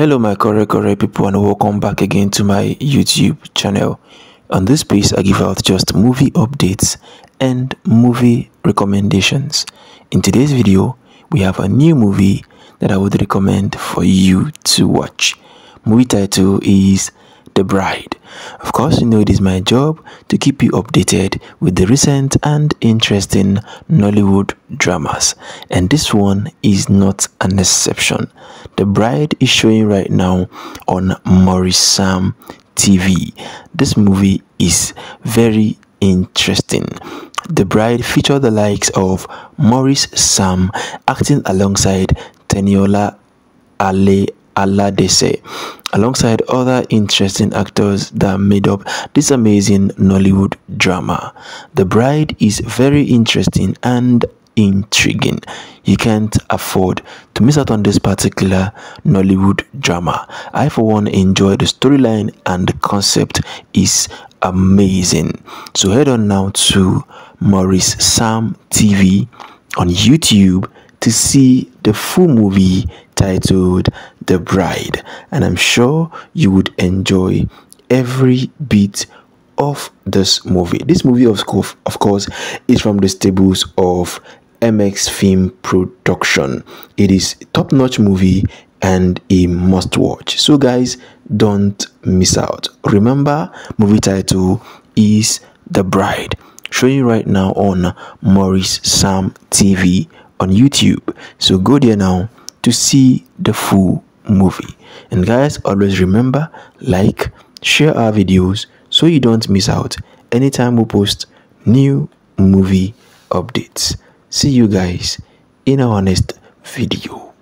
hello my correct correct people and welcome back again to my youtube channel. On this space i give out just movie updates and movie recommendations. In today's video we have a new movie that i would recommend for you to watch. Movie title is the Bride. Of course, you know it is my job to keep you updated with the recent and interesting Nollywood dramas, and this one is not an exception. The Bride is showing right now on Maurice Sam TV. This movie is very interesting. The Bride featured the likes of Maurice Sam acting alongside Teniola Ale Aladese alongside other interesting actors that made up this amazing Nollywood drama. The Bride is very interesting and intriguing. You can't afford to miss out on this particular Nollywood drama. I for one enjoy the storyline and the concept is amazing. So head on now to Maurice Sam TV on YouTube to see the full movie titled The Bride, and I'm sure you would enjoy every bit of this movie. This movie, of course, of course, is from the stables of MX Film Production. It is top-notch movie and a must watch. So guys, don't miss out. Remember, movie title is The Bride. Showing right now on Maurice Sam TV on YouTube. So go there now to see the full movie. And guys, always remember, like, share our videos so you don't miss out anytime we post new movie updates. See you guys in our next video.